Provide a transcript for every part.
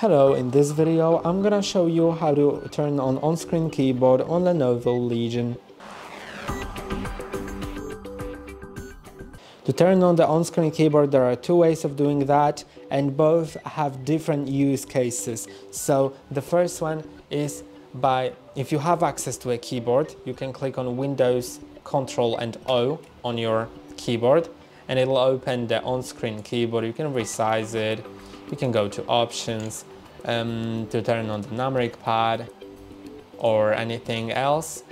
Hello, in this video I'm gonna show you how to turn on on-screen keyboard on Lenovo Legion. To turn on the on-screen keyboard there are two ways of doing that and both have different use cases. So the first one is by, if you have access to a keyboard, you can click on Windows Control and O on your keyboard and it'll open the on-screen keyboard. You can resize it, you can go to options um, to turn on the numeric pad or anything else.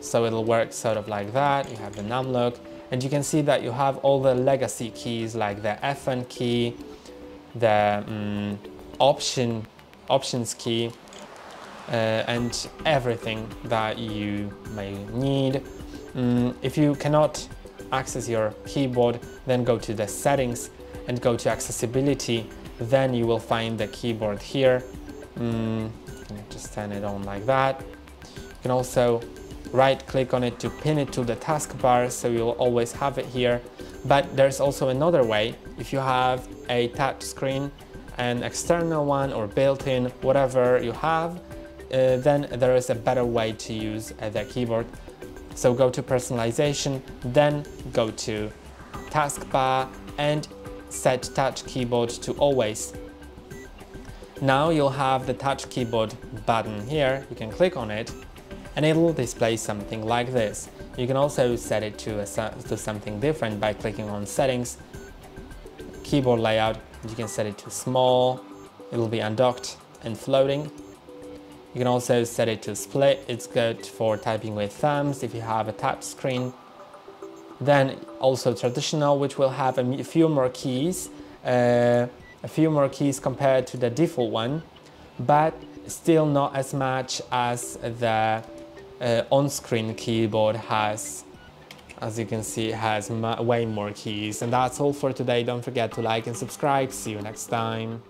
So it'll work sort of like that. You have the numlock and you can see that you have all the legacy keys like the FN key, the um, option options key uh, and everything that you may need. Um, if you cannot access your keyboard, then go to the settings and go to accessibility then you will find the keyboard here. Mm, just turn it on like that. You can also right click on it to pin it to the taskbar so you'll always have it here. But there's also another way. If you have a touch screen, an external one or built-in, whatever you have, uh, then there is a better way to use uh, the keyboard. So go to personalization, then go to taskbar and set touch keyboard to always. Now you'll have the touch keyboard button here, you can click on it and it will display something like this. You can also set it to, a, to something different by clicking on settings, keyboard layout, you can set it to small, it will be undocked and floating. You can also set it to split, it's good for typing with thumbs if you have a touch screen then also traditional, which will have a few more keys, uh, a few more keys compared to the default one, but still not as much as the uh, on-screen keyboard has. As you can see, it has way more keys. And that's all for today. Don't forget to like and subscribe. See you next time.